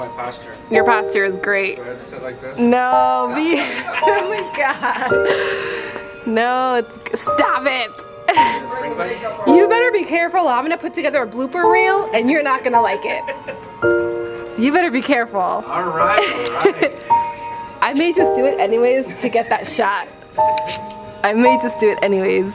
My posture? Your posture is great. Do I have to sit like this? No, be, oh my god. No, it's, stop it. You better be careful. I'm gonna put together a blooper reel and you're not gonna like it. So you better be careful. All right, all right. I may just do it anyways to get that shot. I may just do it anyways.